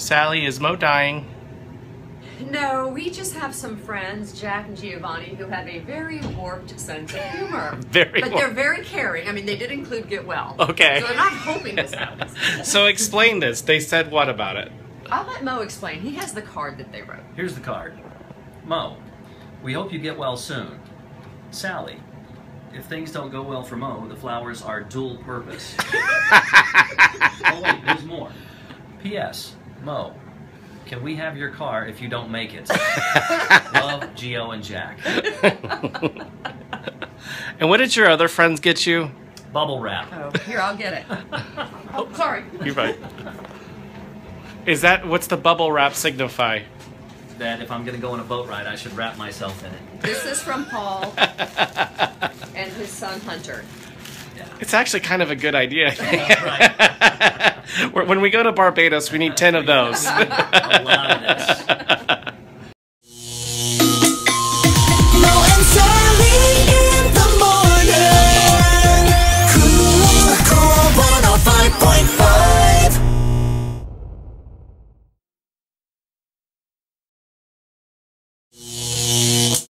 Sally, is Mo dying? No, we just have some friends, Jack and Giovanni, who have a very warped sense of humor. Very But warped. they're very caring. I mean, they did include Get Well. Okay. So they're not hoping this happens. So explain this. They said what about it? I'll let Mo explain. He has the card that they wrote. Here's the card. Mo, we hope you get well soon. Sally, if things don't go well for Mo, the flowers are dual purpose. oh, wait, there's more. P.S. Mo, can we have your car if you don't make it? Love, Geo, and Jack. And what did your other friends get you? Bubble wrap. Oh, here, I'll get it. oh, sorry. You're right. Is that what's the bubble wrap signify? That if I'm going to go on a boat ride, I should wrap myself in it. This is from Paul and his son Hunter. It's actually kind of a good idea. when we go to Barbados, we need 10 of those.